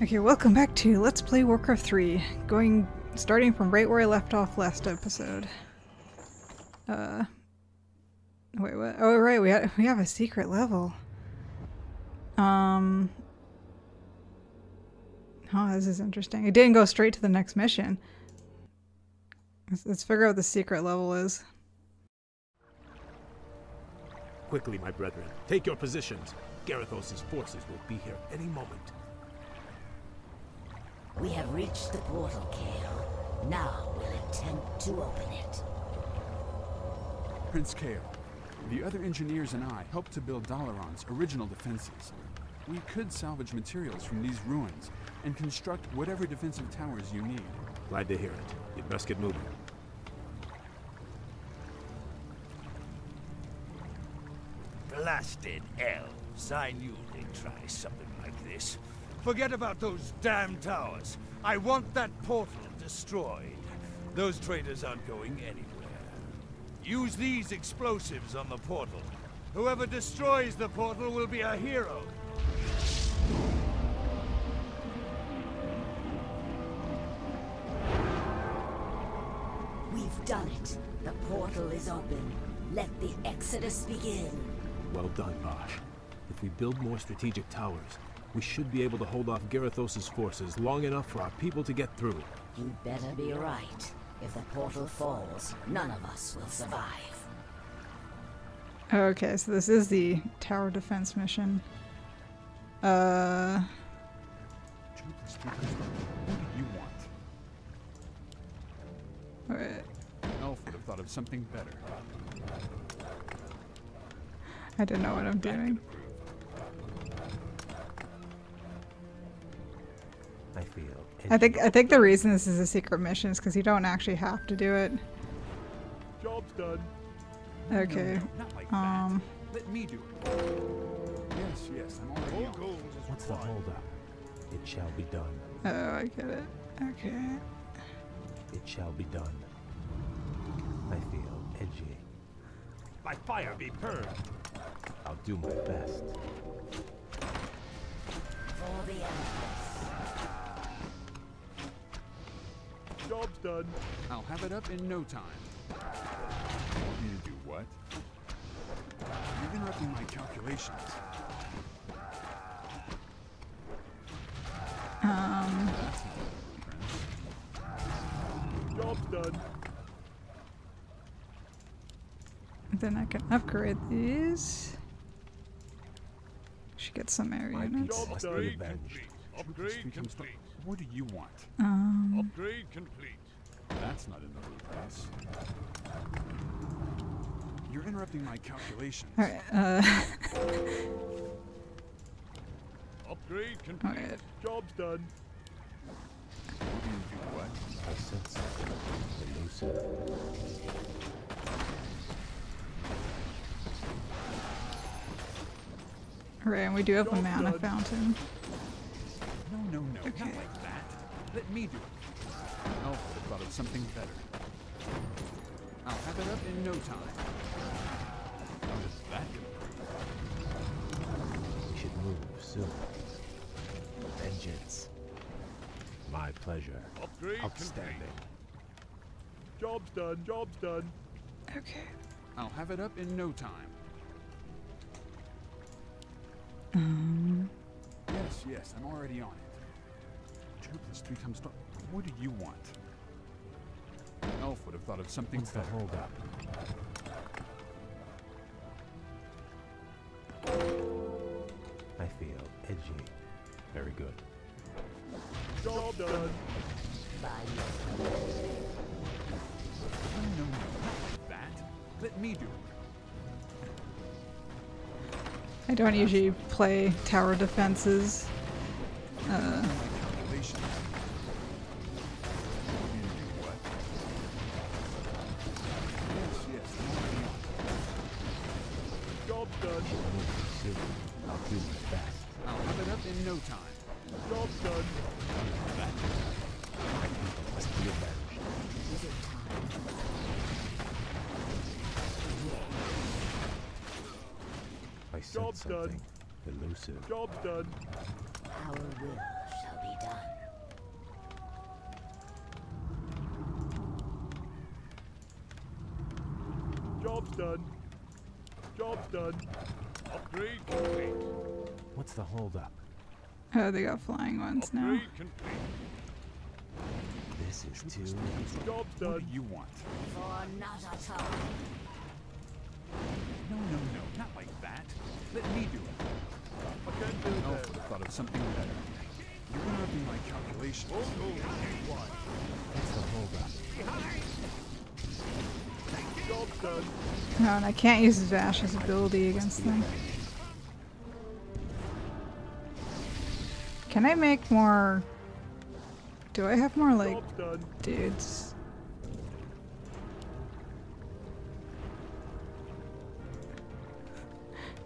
Okay, welcome back to Let's Play Warcraft 3. Going, starting from right where I left off last episode. Uh, wait, what? Oh, right, we ha we have a secret level. Um, oh, this is interesting. It didn't go straight to the next mission. Let's, let's figure out what the secret level is. Quickly, my brethren, take your positions. Garithos' forces will be here any moment. We have reached the portal, Kael. Now we'll attempt to open it. Prince Kael, the other engineers and I helped to build Dalaran's original defenses. We could salvage materials from these ruins and construct whatever defensive towers you need. Glad to hear it. You'd best get moving. Blasted elves. I knew they'd try something like this. Forget about those damn towers. I want that portal destroyed. Those traitors aren't going anywhere. Use these explosives on the portal. Whoever destroys the portal will be a hero. We've done it. The portal is open. Let the exodus begin. Well done, Bosch. If we build more strategic towers, we should be able to hold off Garithos' forces long enough for our people to get through. You'd better be right. If the portal falls, none of us will survive. Okay, so this is the tower defense mission. Uh, Two plus three plus one. What do you want? wait, Elf would have thought of something better. I don't know what I'm doing. I feel. I think I think the reason this is a secret mission is because you don't actually have to do it. Job's done. Okay. No, not like Um. that. Let me do it. Yes, yes, I'm already on. it. What's the holdup? It shall be done. Oh, I get it. Okay. It shall be done. I feel edgy. By fire be purged. I'll do my best. For the Empress. Job's done. I'll have it up in no time. Want me to do what? You're interrupting my calculations. Um. That's. Job's done. Then I can upgrade these. Should get some air My units. people must be Upgrade complete. Two plus Upgrade three times complete. th- What do you want? Um. Upgrade complete. That's not in the blueprints. You're interrupting my calculations. All right. Uh. Upgrade complete. Alright. Job's done. Want me to do what? I sense something elusive. Right, and we do have a mana fountain. No, no, no, Okay. not like that. Let me do it. Elf would thought of something better. I'll have it up in no time. How does that go? We should move soon. Vengeance. My pleasure. Upgrade Outstanding. complete. Job's done. Job's done. Okay. I'll have it up in no time. Um. Yes, yes, I'm already on it. Two plus three times th- What do you want? Elf would have thought of something What's the better. holdup? I feel edgy. Very good. Job's done. By your No, no, no, not that. Let me do it. I don't usually play tower defenses. Job's done. Elusive. Job's done. Our will shall be done. Job's done. Job's done. Upgrade complete. What's the holdup? Oh, they got flying ones Upgrade now. Complete. This is too. Job's done. What do you want? For not another time. No, no, no, not like that. Let me do it. I can't do Elf that. would have thought of something better. You're interrupting my calculations. Oh, oh What's the holdup? Job's done. No, and I can't use Vashj's ability against them. Can I make more? Do I have more like dudes?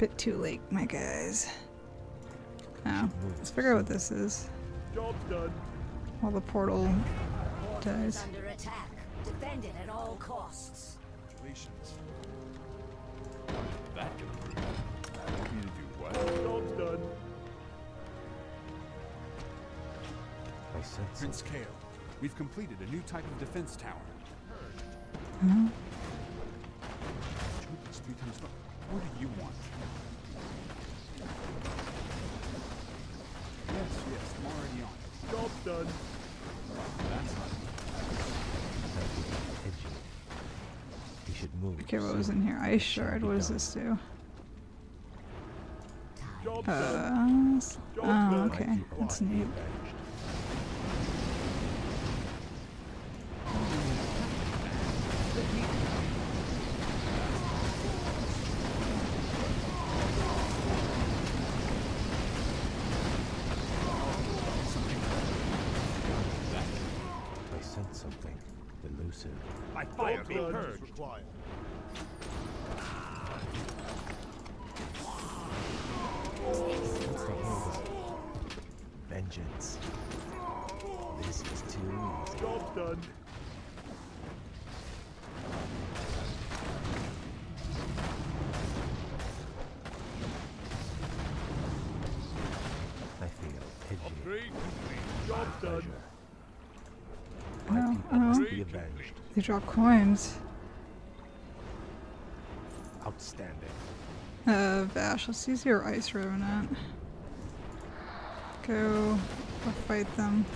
Bit too late, my guys. Oh, let's figure out what this is. Job's done. While the portal Portal is dies. under attack. Defend it at all costs. Calculations. That can prove. Want me to do what? Job's done. I sense Prince. Kael, we've completed a new type of defense tower. Huh? Two plus three times. What do you want? Yes, yes, I'm already on it. Job's done. That's not That would be edgy. We should move. Okay, what was in here? Ice It shall shard. be What does this do? Uh, oh, okay. That's neat. avenged. I sense something elusive. My fire Job's be done. purged. required. What's the holdup? Vengeance. This is too easy. Job's done. I feel edgy. Upgrade complete. Job's done. Pleasure. My Oh, people oh. must be They drop coins. Outstanding. Uh, Vashj, let's use your Ice Revenant. Go, go fight them.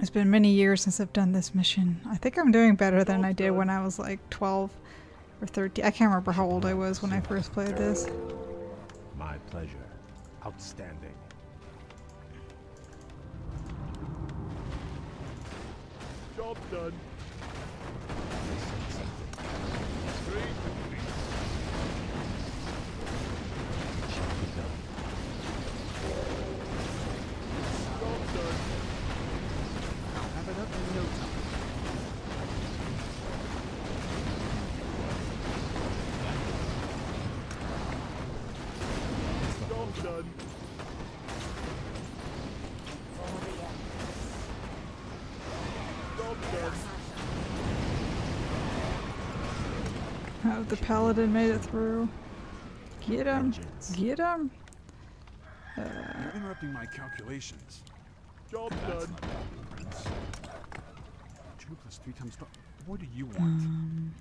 It's been many years since I've done this mission. I think I'm doing better than I did when I was like 12 or 13. I can't remember how old I was when I first played this. My pleasure. Outstanding. Job done. I sense something. Upgrade complete. It shall be done. Job's done. I'll have it up in no time. Job's done. For the Emperor. Job's done. Oh, the paladin made it through. Get him! Get him! You're interrupting my calculations. Job's That's done. not bad, Prince. Two plus three times five. What do you want?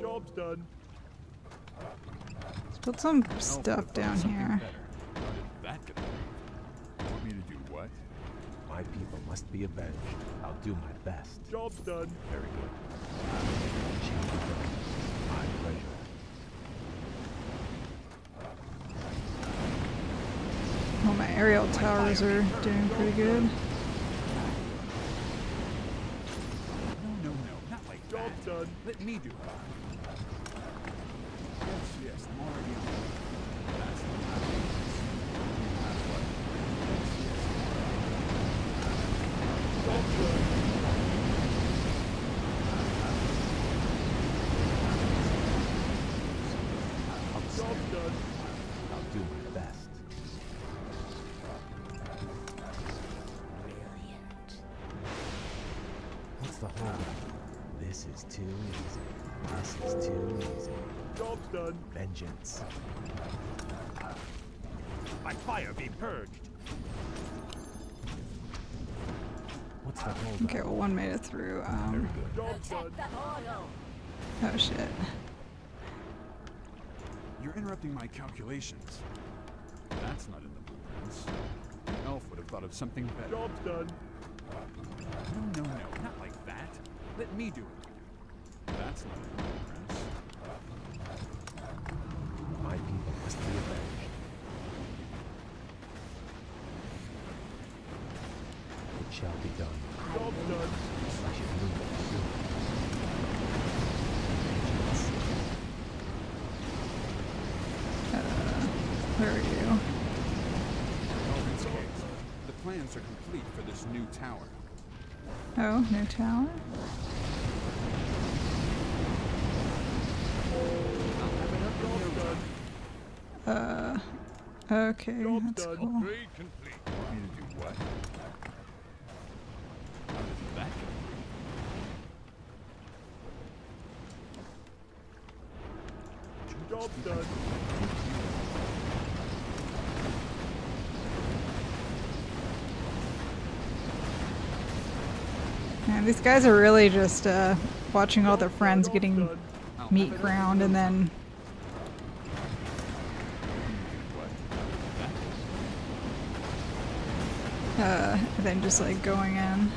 Job's done. Let's put some stuff down here. better. My people must be avenged. I'll do my best. Job's done. Very good. It shall be done. My pleasure. Well, my aerial towers are doing pretty good. No, no, no, not like that. Job's done. Let me do it. Yes, yes, I'm Job's. Vengeance. My fire be purged. What's that hold Okay, well, one made it through. Um, Job's done. Protect the portal. oh shit. You're interrupting my calculations. That's not in the blueprints. An elf would have thought of something better. Job's done. No, no, no, not like that. Let me do it. That's not in the blueprints. My people must be avenged. It shall be done. Job's done. I should move soon. Vengeance. Where are you? Oh, it's okay. The plans are complete for this new tower. Oh, no tower? Uh, okay, that's done. cool. Upgrade complete. Want me to do what? How does that go? Job's done. These guys are really just uh, watching all their friends getting meat ground and then uh, and then just like going in.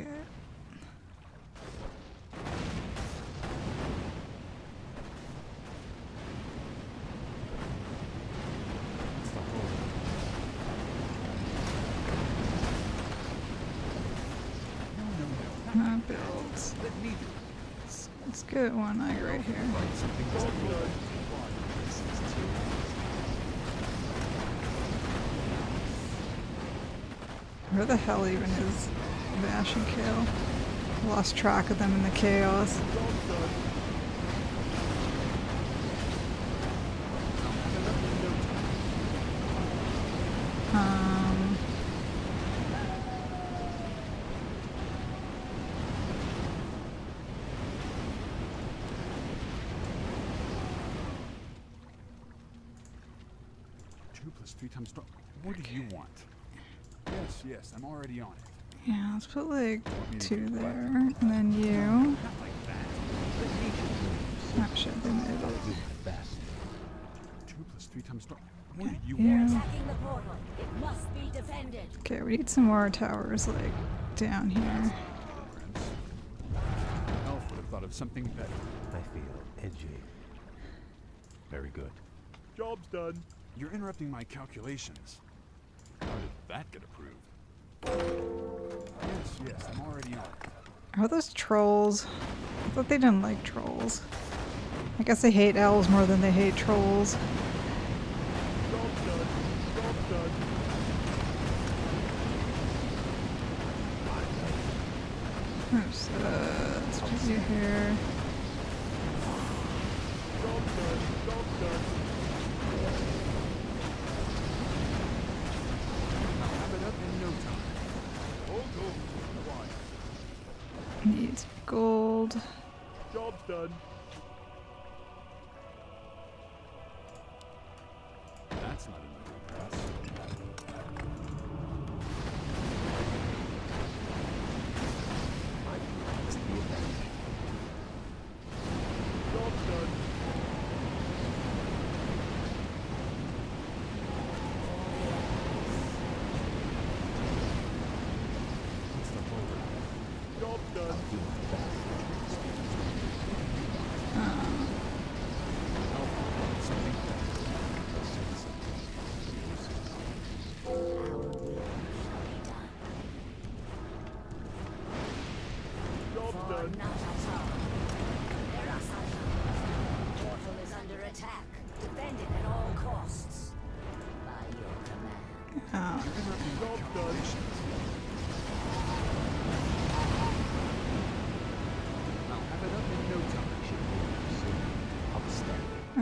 It. Let's, get one eye right here. Where the hell even is Vashj and Kael? Lost track of them in the chaos. Um, Two plus three times. What do you want? Yes, yes, I'm already on it. Yeah, let's put like hmm. two there, and then you. Not like that. Shit, they made I'll it. do my best. Two plus three times twelve. What do you Yeah. want? Attacking the portal. It must be defended. Okay, we need some more towers like down here. Elf would have thought of something better. I feel edgy. Very good. Job's done. You're interrupting my calculations. How did that get approved? Yes, yes, I'm already on. Are those trolls? I thought they didn't like trolls. I guess they hate elves more than they hate trolls. Uh, let's put you here.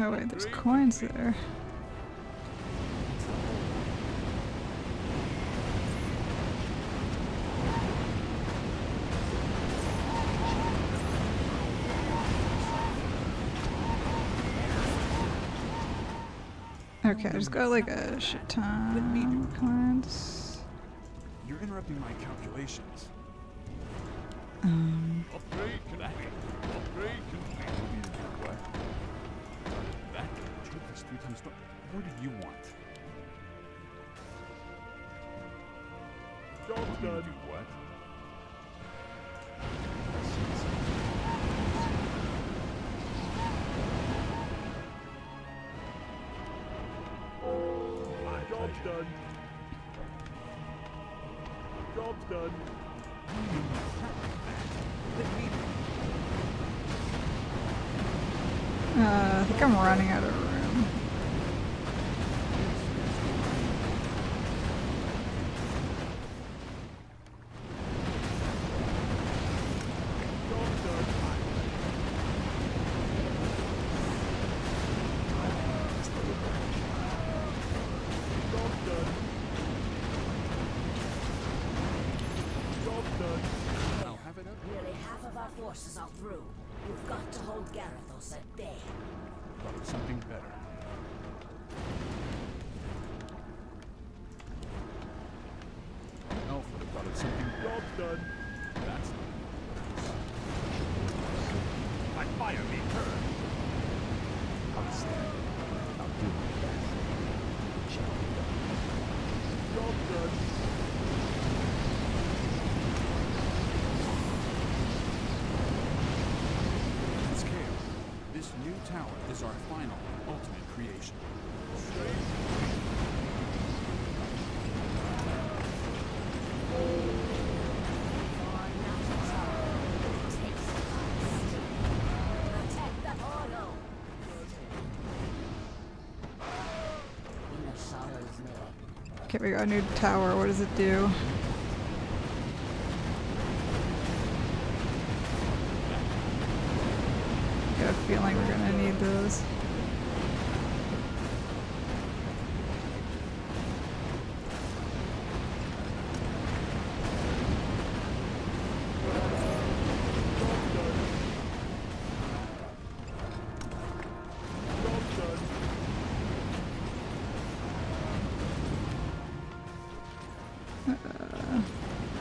Oh wait, there's coins there. Okay, I just got like a shit ton of coins. You're interrupting my calculations. What what do you want? Job Want done. do what? My Job pleasure. done. Job done. uh, I think I'm running out of room. Job done. Job done. Job done. I'll have it up. Nearly half of our forces are through. You've got to hold Garithos at bay. Thought of something better. Elf would have thought of something better. Job done. That's not My fire being heard. Outstanding. I'll do my best. It shall be done. Job done. It's Kael. This new tower is our final, ultimate creation. Okay, we got a new tower. What does it do? Got a feeling we're gonna need those. Job done.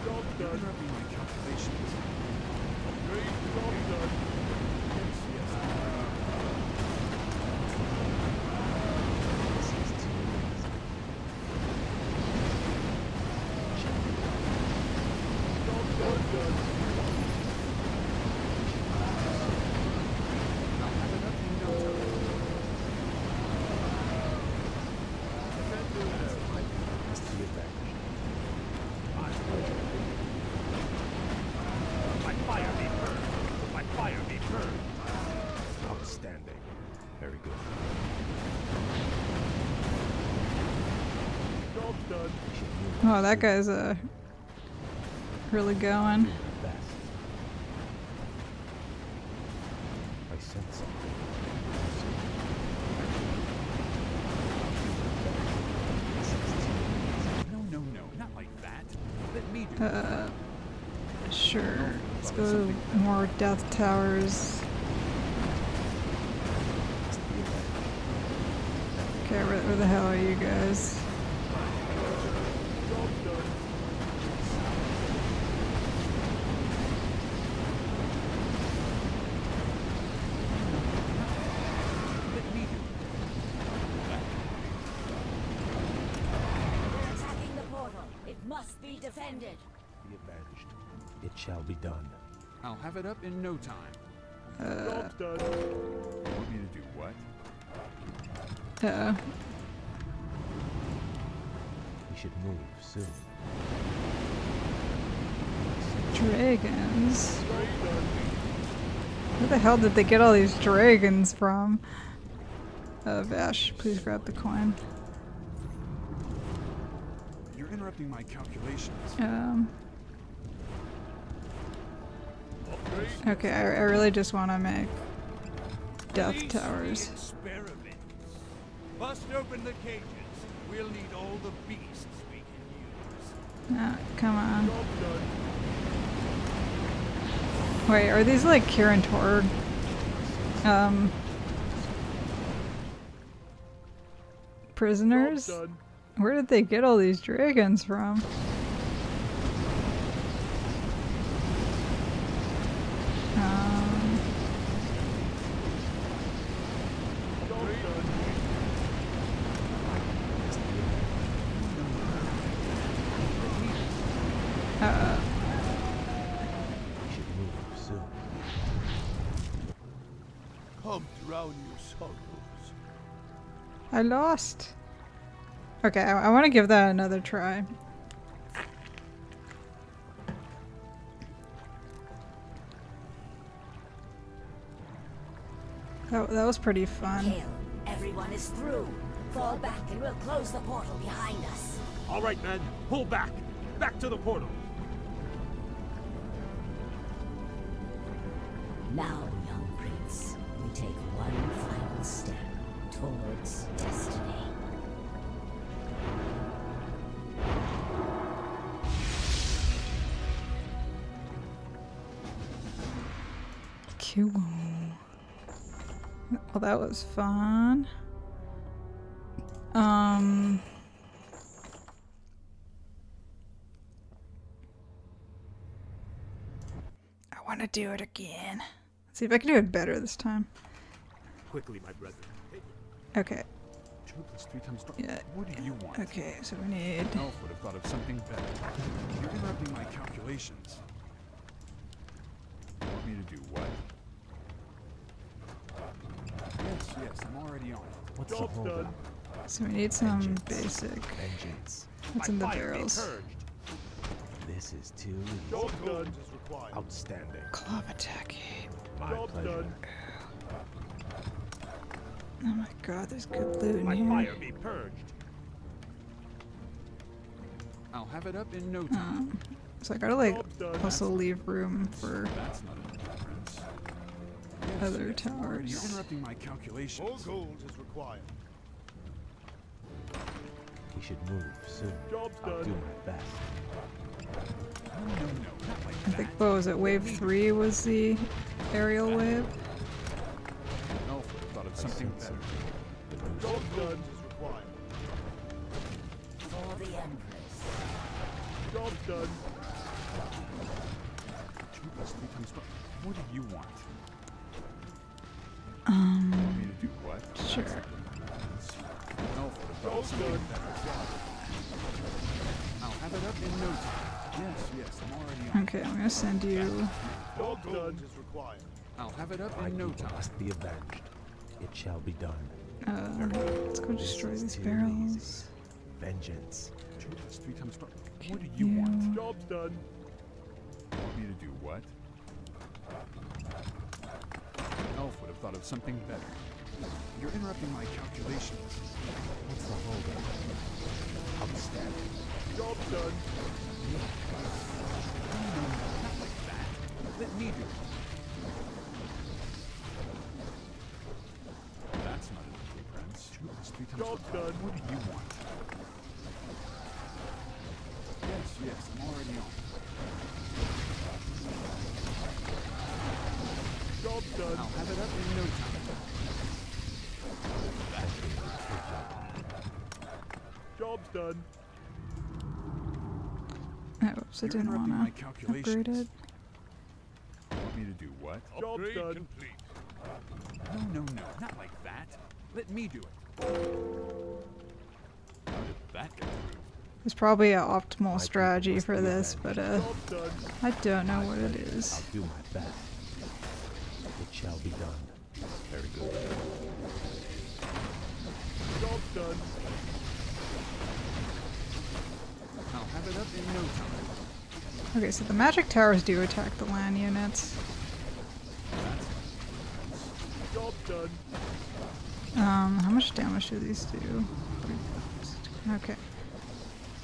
Job done. Interrupting my calculations. Upgrade. Job done. Job done. done. I'll have it up in no time. Has to be avenged. My fire be burned. My fire be burned. Outstanding. Very good. Job done. We Oh, that guy's uh really going. do my best. I sense something. No, no, no, not like that. Let me. Uh, sure. Let's go more death towers. Okay, where, where the hell are you guys? Job done. Let me do it. We're attacking the portal. It must be defended. Be avenged. It shall be done. I'll have it up in no time. Job done. Want me to do what? Uh, We should move soon. dragons. Upgrade. Where the hell did they get all these dragons from? Uh, Vashj, please grab the coin. You're interrupting interrupting my calculations. Um, okay, I, I really just want to make death towers. Bust open the cages. We'll need all the beasts we can use. Ah, come on. Wait, are these like Kirin Tor? Um, prisoners? Where did they get all these dragons from? Um, Job done. uh, We should move soon. Come drown. I lost. Okay, I, I want to give that another try. That, that was pretty fun. Kill. Everyone is through. Fall back and we'll close the portal behind us. All right, men, pull back. Back to the portal. Now, Well, that was fun. Um. I want to do it again. Let's see if I can do it better this time. Quickly, my brethren. Okay. Two plus three times. Yeah. What do you want? Okay, so we need. Elf would have thought of something better. You're interrupting my calculations. You want me to do what? Yes, yes, I'm already on it. What's the Job's hold done. up? So we need some Vengeance. basic. Vengeance. What's in the My fire be barrels? This is too Job easy. done. Outstanding. Club attack. My Job pleasure. done. Oh my god, there's good loot in My here. fire be purged. I'll have it up in no time. Um, so I gotta like Job also leave room for That's not a difference. Yes, other yes, I'm You're interrupting my calculations. gold is required. We should move soon. Job's I'll do my best. No, no, no, like I think what was it? Wave three was the aerial wave. Elf would have thought of something better. Job done. For the Empress. Job done. Two plus three times. dro- What do you want? Sure. Elf would have thought of something better. I'll have it up in no. Yes, yes, I'm already Okay, I'm gonna send you. Job done. I'll have it up My in no time. must be avenged. It shall be done. Uh, let's go destroy these barrels. Vengeance. plus Three times. What do you want? Job's done. Want me to do what? Elf would have thought of something better. You're interrupting my calculations. What's the hold up? Outstanding. Job done. Not like that. Let me do it. That's not an okay, Prince. Two plus three times. Job done. What do you want? Yes, yes, I'm already on. Job done. I'll have it up in no time. Job's done. Oh, oops, I didn't wanna my calculations. upgrade it. Want me to do what? Job's Upgrade done. complete. No, no, no, not like that. Let me do it. How did that get through? There's probably an optimal strategy for this, but uh, I don't know what it is. I'll do my best. It shall be done. Very good. Job's done. I'll have it up in no time. Okay, so the magic towers do attack the land units. Um, how much damage do these do? Okay.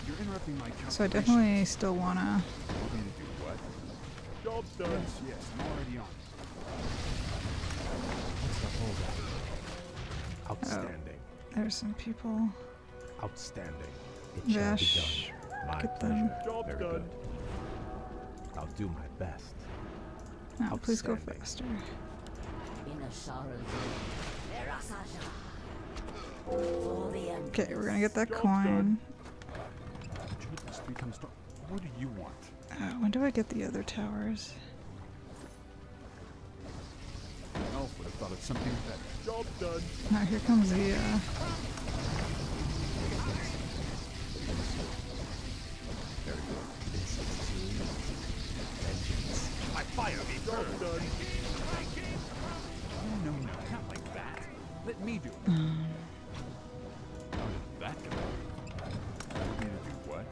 You're You're interrupting my. So I definitely still wanna. Want me do what? Job's done. Yes, yes, I'm already on. What's the holdup? Outstanding. There's some people. Outstanding. It Vashj. My get pleasure. them. Job's Very done. good. I'll do my best. No, please go faster. In a sorrow Erasaja. For the Emperor. Okay, we're gonna get that Job coin. done. Two plus three times star. What do you want? Uh, when do I get the other towers? An elf would have thought of something better. Job's done. Now here comes the. Uh, Let me do it. Um. How that go? Want me to do what?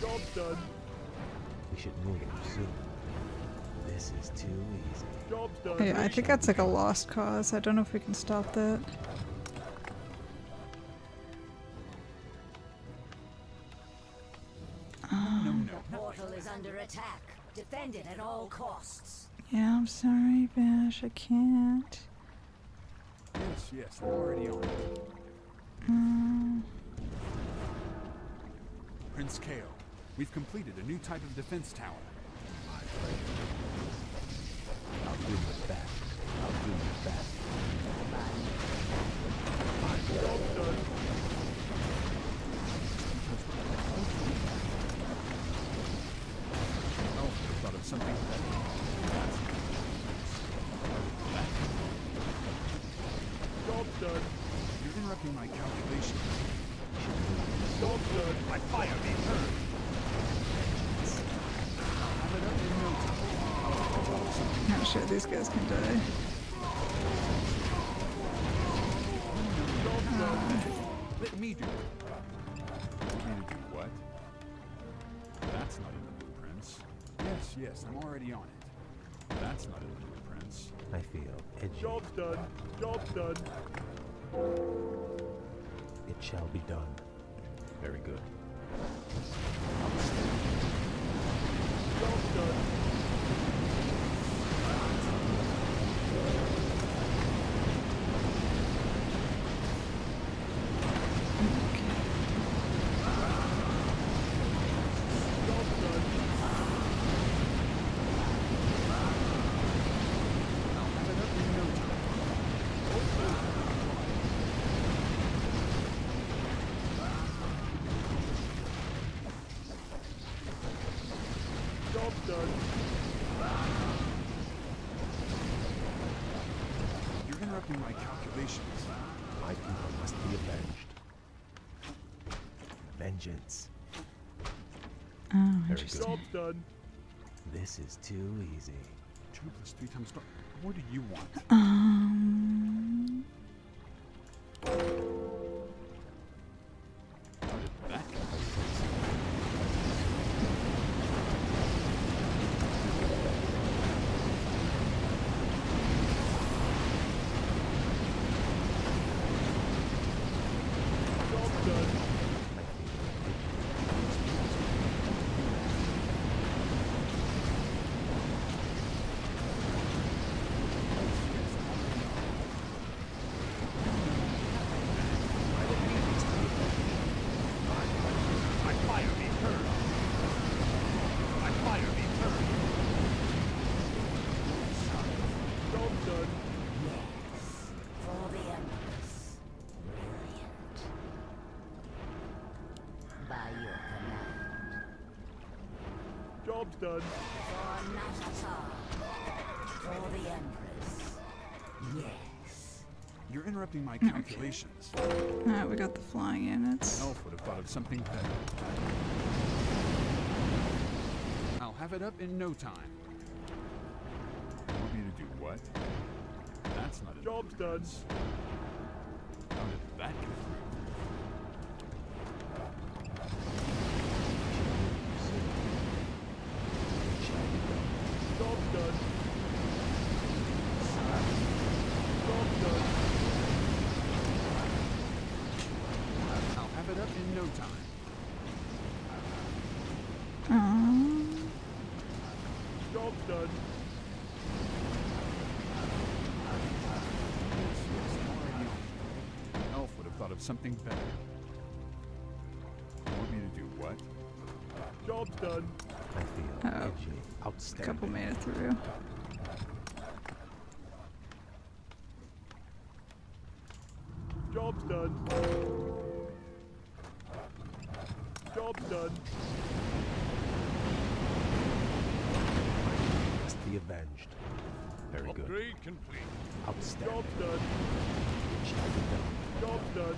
Job's done. We should move soon. This is too easy. Job's done. yeah, I think that's like a lost cause. I don't know if we can stop that. No, no, um. The not like portal is under attack. Defend it at all costs. Yeah, I'm sorry, Vashj. I can't. Yes, I'm already on. Mm, Prince Kael, we've completed a new type of defense tower. I'll do my best. I'll do my best. Job's done. An elf would have thought of something better. That's that. Job's done. You're interrupting my calculations. Job's done. My fire be heard. Have it up in no time. Not sure these guys can die. Let me do it. Want do what? That's not in the blueprints. Yes, yes, I'm already on it. That's not in the blueprints. I feel edgy. Job's done. Job's done. It shall be done. Very good. Job's done. Job's done. I'll have it up in no time. Job's done. You're interrupting my calculations. My people must be avenged. Vengeance. Oh, Very interesting. good. Job's done. This is too easy. Two plus three times star. What do you want? Um, How did that go? Job's done. I feel edgy. My fire be heard. My fire be heard. Job's done. For the Empress. Brilliant. By your command. Job's done. For Nazjatar. For the Empress. Yes. You're interrupting my calculations. ah, we got the flying units. Elf would have thought of something better. I'll have it up in no time. Want me to do what? That's not in the Job's done. How did that get through? It shall be done. Job's done. Job's done. I'll have it up in no done. Yes, yes, I'm already on it. An elf would have thought of something better. You want me to do what? Job's done. I feel Oh. A Outstanding. couple made it through. Job's done. Job's done. Must be avenged. Very good. Upgrade complete. Outstanding. Job's done. It shall be done. Job's done.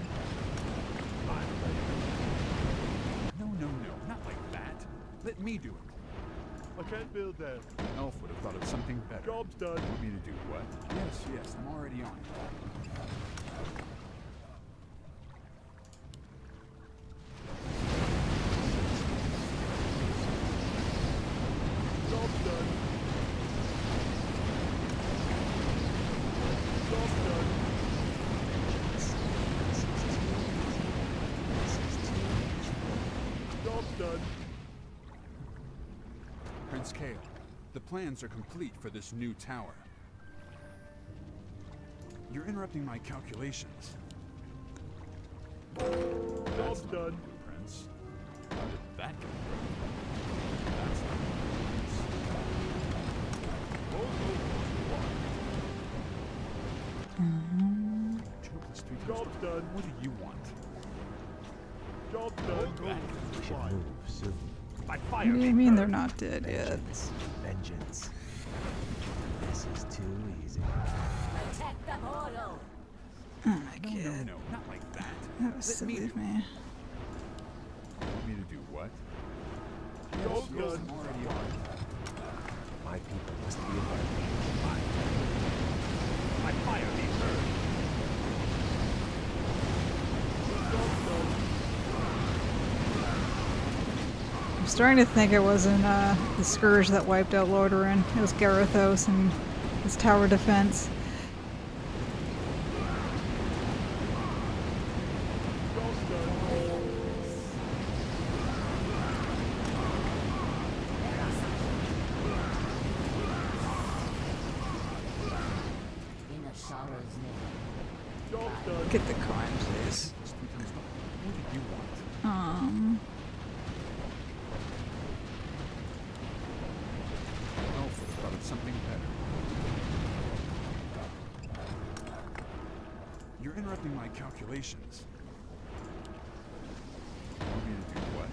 No, no, no, not like that. Let me do it. I can't build that. Elf would have thought of something better. Job's done. You want me to do what? Yes, yes, I'm already on it. Job's done. Job's done. Job's done. Prince Kael, the plans are complete for this new tower. You're interrupting my calculations. Job's That's not done. Prince. How did that get approved? That's not Prince. Two plus three times Job's done. What do you want? Job's done. We should move soon. My What do you mean they're not dead yet? Vengeance. Vengeance. This is too easy. Protect the portal! Hmm, oh my No, no, god. no, not like that. That was Let me silly of do You want me to do what? Job's Yes, done. I'm already on. My people must be avenged. My My fire be burned. Job's done. I'm starting to think it wasn't uh, the Scourge that wiped out Lordaeron. It was Garithos and his tower defense. Job's done. In a sorrow's name. Job's done. Get the coin, please. Plus three times five. What do you want? Um, Elf would have thought of something better. You're interrupting my calculations. You want me to do what?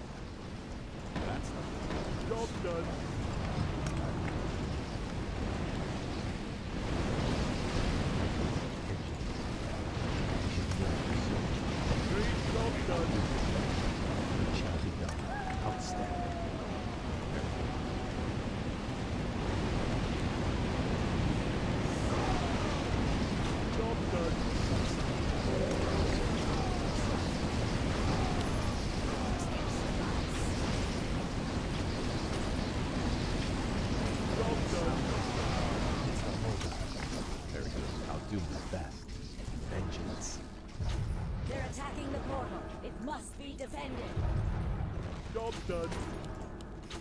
That's not Job's done. Three. Job's done. It shall be done. Outstanding. Job's done. Job's done. It's the holdup. Very good. I'll do my best. Vengeance. They're attacking the portal. It must be defended. Job's done.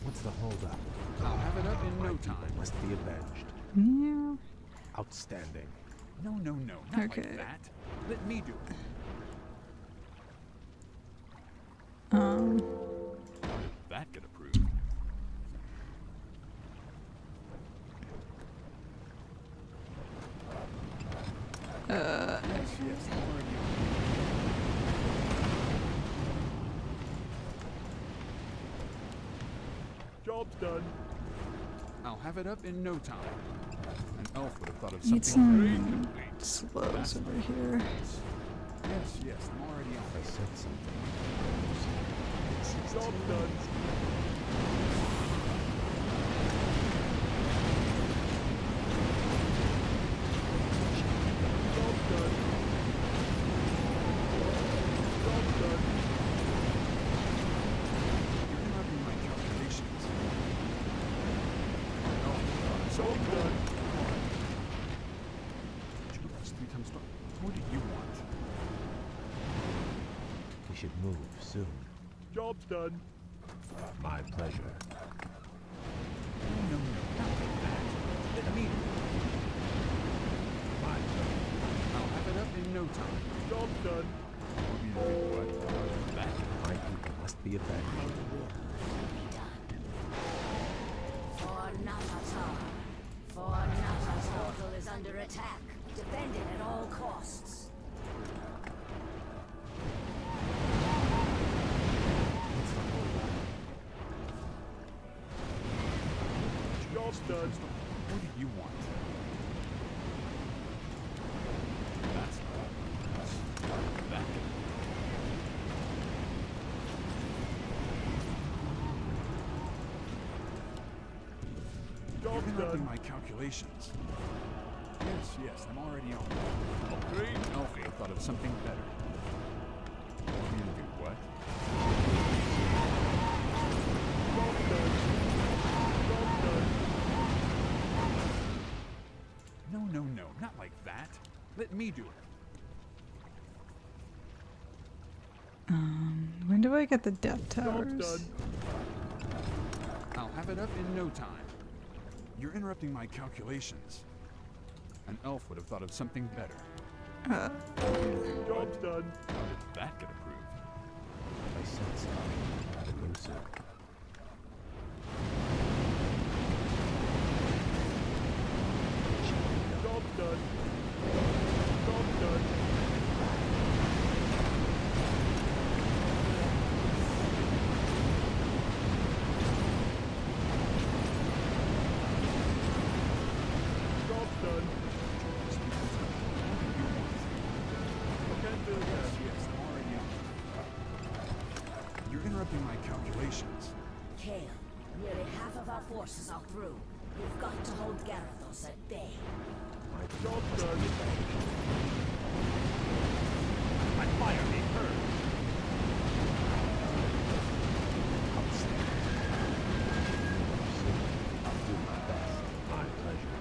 What's the holdup? I'll have it up in no People time. Must be avenged. yeah. Outstanding. No, no, no, not Okay. like that. Let me do it. Um, that get approved? uh, Yes, yes, I'm already on it. Job's done. I'll have it up in no time. An elf would have thought of need something some slows over here. Yes, yes, I'm already on I said something. This is Job's too done. easy. Job's done. Job's done. You're interrupting my calculations. An elf would have thought of Job's something done. Two plus three times five. What do you want? We should move soon. Job's done. My pleasure. No, no, no, not like that. Let me do I'll have it up in no time. Job done. Want me to do what? That My people must be avenged. For Nazjatar. For Nazjatar. Portal is under attack. Defend it at all costs. Job You're interrupting done. my calculations. Yes, yes, I'm already on. Upgrade? Okay, I thought of something better. Want me to do what? Job done. Job done. No, no, no, not like that. Let me do it. Um, When do I get the depth Job towers? I'll have it up in no time. You're interrupting my calculations. An elf would have thought of something better. Uh, Job's done. How did that get approved? I sense. To go soon. Job done. Job done. Job done. Can't do Yes, that. yes, I'm already on. You're interrupting my calculations. Kael, nearly half of our forces are through. You've got to hold Garithos at bay. My people Job must done. My fire be heard. I'll do my best. My pleasure.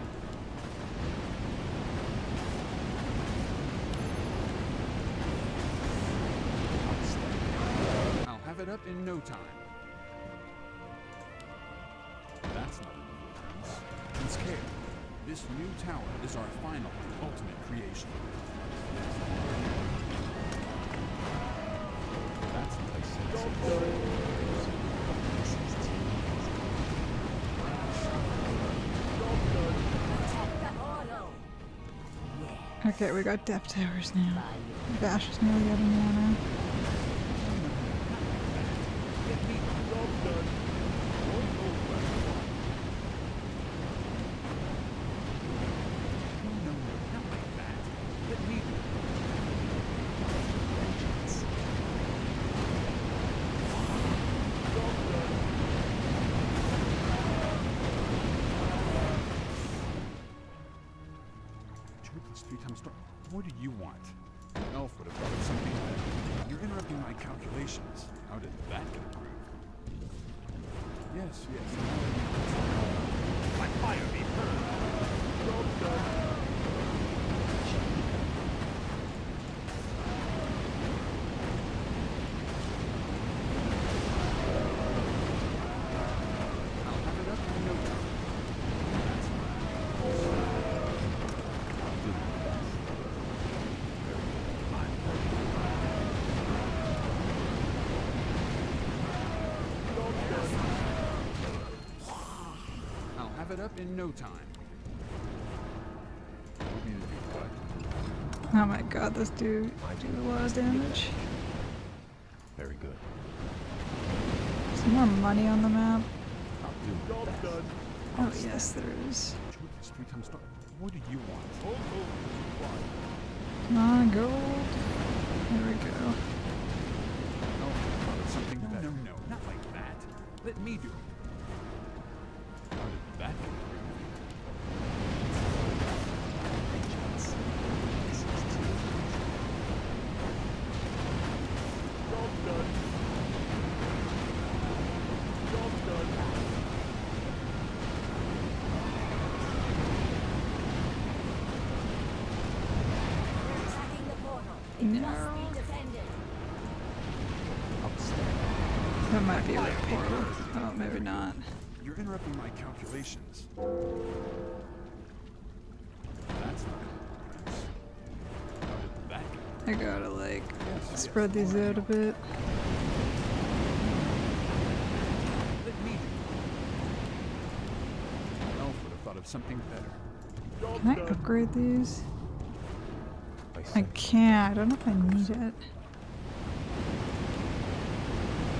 I'll have it up in no time. New tower is our final, ultimate creation. That's what I said. Job done. Job done. Attack that auto! okay, we got depth towers now. Vashj is nearly out of mana. Job done. No, no, no, not like that. Let me do it. Vengeance. Job done. Two plus three times star. What do you want? An elf would have thought something better. You're interrupting my calculations. How did that get approved? Yes, yes. Fire be heard. Job done. I'll have it up in no time. That's I'll do my best. My Job done. I'll have it up in no time. Want me to do what? Oh my god, this dude do a lot of damage. Very good. Some more money on the map. I'll do my Job best. done. Oh yes, there is. Two plus three times star. What do you want? Come on, gold. There we go. Oh, I thought of something. No, no, no, not like that. Let me do it. How did that get approved? Job done. Job done. We're attacking the portal. It must be defended. Outstanding. That might be a portal. Oh, maybe not. You're interrupting my calculations. That's not it, Prince. How did that get I gotta like spread these out a bit. Let me do it. Elf would have thought of something better. Can I upgrade these? I I can't. I don't know if I need it.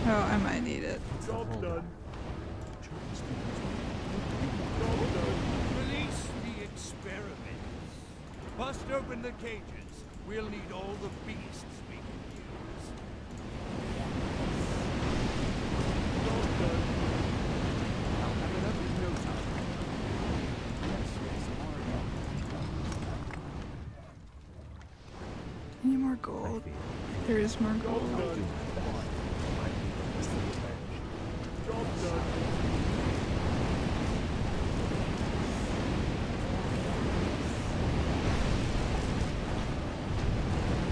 Oh, I might need it. Job done. Job done. Release the experiments. Bust open the cages. We'll need all the beasts we can use. Job done. I'll have it up in no time. Yes, yes, I'm already on. Any more gold? There is more Job gold. I'll do done. my best. My people is the revenge. Job done.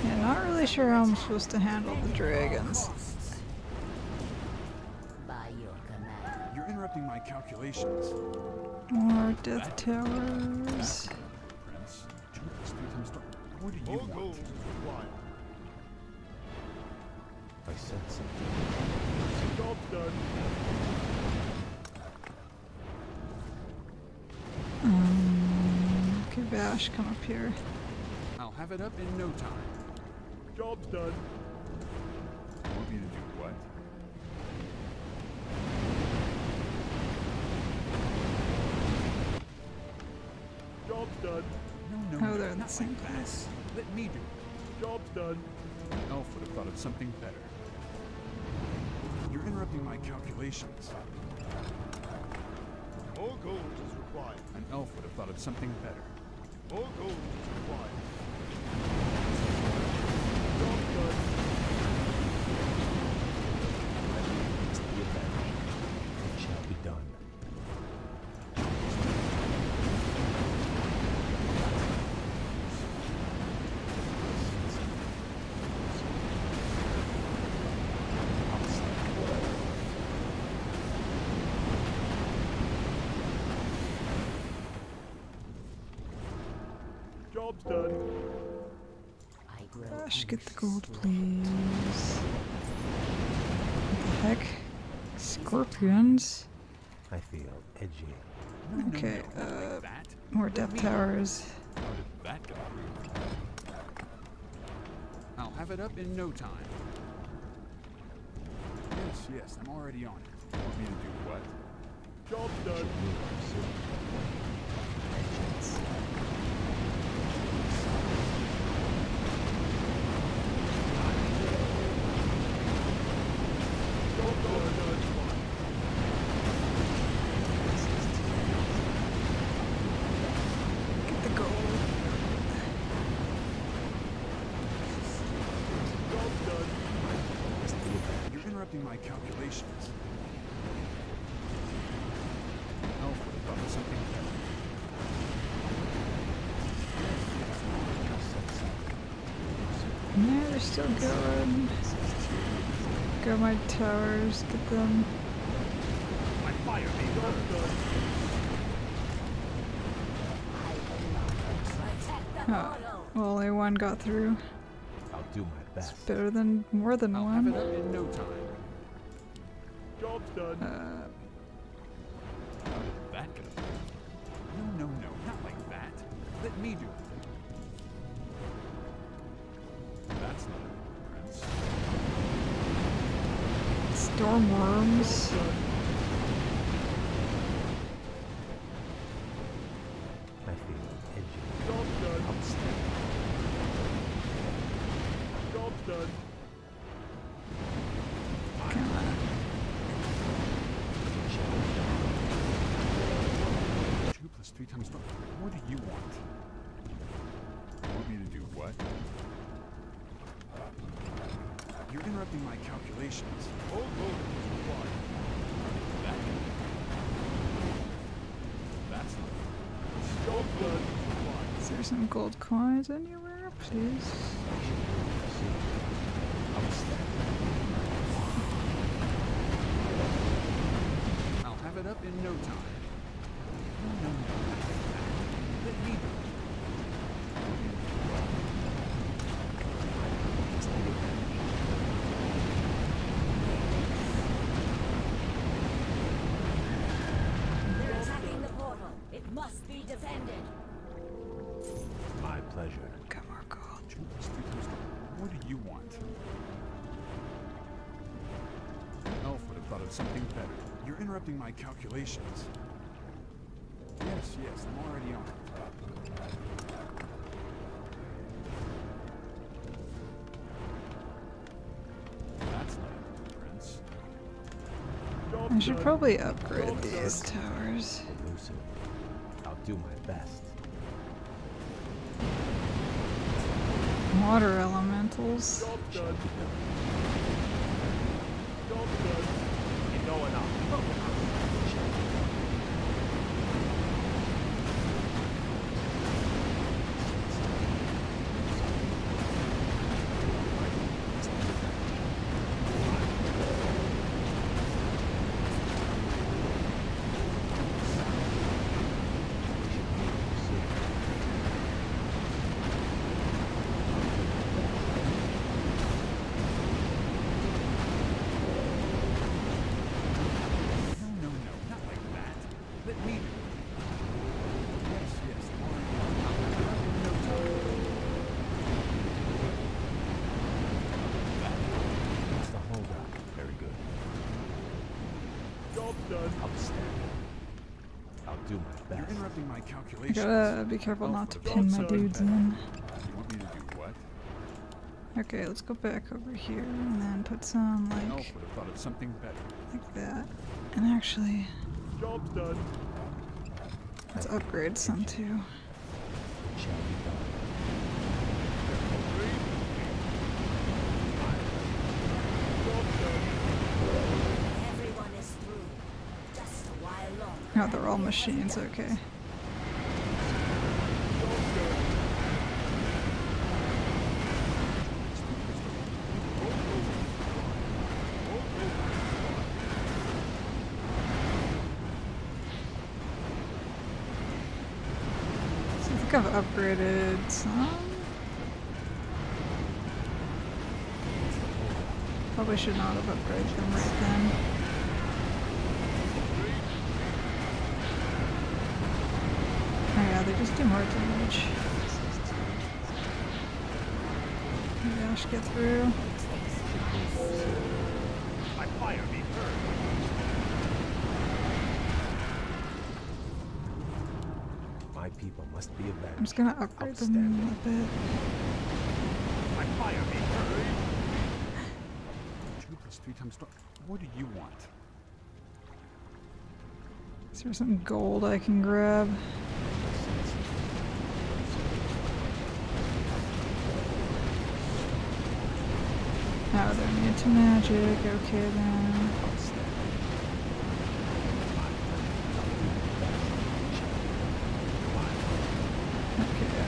Yeah, not really sure how I'm supposed to handle the dragons. By your command. You're interrupting my calculations. More death towers. Prince. Two plus three times star. What do you want? gold is required. I sense something. Job done. Um, okay, Vashj, come up here. I'll have it up in no time. Job's done. Want me to do what? Job's done. No, no, Oh, no, they're in the same like place. Let me do it. Job's done. Elf would have thought of something better. You're interrupting my calculations. More gold is required. An elf would have thought of something better. More gold is required. Job's done. Vashj, get the gold, please. What the heck? Scorpions? I feel edgy. No, no, Okay, uh. More death towers. How did that get approved? I'll have it up in no time. Yes, yes, I'm already on it. Want me to do what? Job's done. Move soon. Vengeance. Job's done. Get the gold. Job's done. Is the revenge. You're interrupting my calculations. Elf would have thought of something better. I sense something. Yeah, they're still going. Go my towers, get them. My fire beam. Job's done. Oh, well, only one got through. I'll do my It's better than more than I'll have it one. up in no time. Job's done. Uh, that get approved? No, no, no, not like that. Let me do amamos. there some gold coins anywhere, please? I'll have it up in no time. Must be defended. My pleasure. Got more gold. Two plus three times three. What do you want? Elf would have thought of something better. You're interrupting my calculations. Yes, yes, I'm already on it. That's not a prince. Job I should probably upgrade these towers. Elusive. I'll do my best. Water elementals. Job Shall done. be done. Job done. You know enough. No, no, no, not like that. Let me do it. Yes, yes, I'm already on it. I'll have it up in no time. What's the holdup? Very good. Job done. Outstanding. I'll do my You're best. interrupting my I gotta be careful oh, not to pin my dudes in. You want me to do what? Okay, let's go back over here and then put some Elf like would have thought of something better. like that. And actually, Job's done. let's upgrade some too. Shall be done. Job done. Everyone is through. Just a while longer. Oh, they're all machines. Okay. Job done. So I think I've upgraded some. Probably should not have upgraded them right then. Oh yeah, they just do more damage. Maybe I should get through. My fire be heard. My people must be I'm just gonna upgrade them Outstanding. a bit. My fire be heard. Three times. Th- what do you want? Is there some gold I can grab? Oh, they're immune to magic. Okay then. Okay.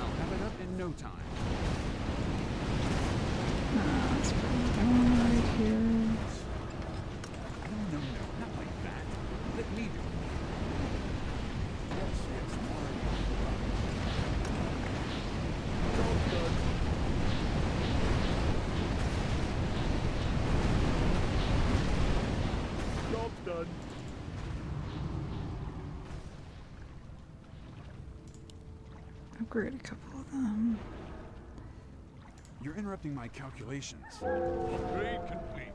I'll have it up in no time. Uh, let's put them down right here. No, no, no, not like that. Let me do it. Yes, yes, I'm already on Job done. Job done. Upgrade a couple of them. it. You're interrupting my calculations. Upgrade complete.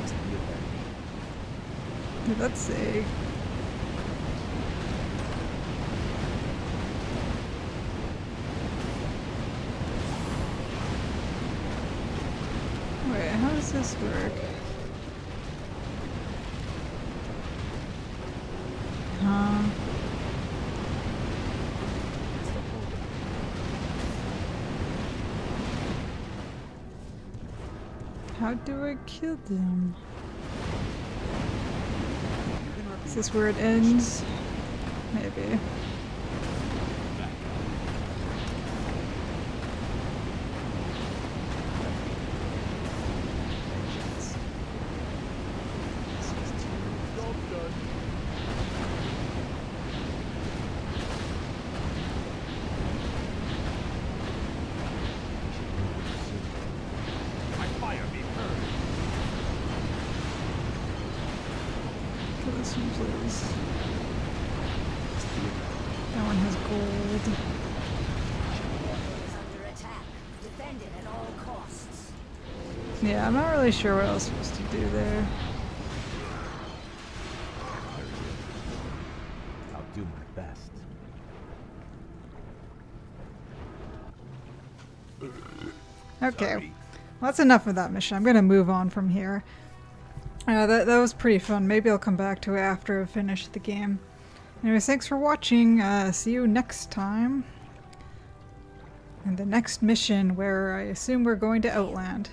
Must be avenged. Dude, let's see. Wait, how does this work? How do I kill them? Is this where it ends? Maybe. Job done. for this one, please. That one has gold. is under attack. Defend it at all costs. Yeah, I'm not really sure what I was supposed to do there. I'll do my best. Okay, Sorry. well, that's enough of that mission. I'm gonna move on from here. Uh, that, that was pretty fun. Maybe I'll come back to it after I've finished the game. Anyways, thanks for watching. Uh, see you next time. And the next mission, where I assume we're going to Outland.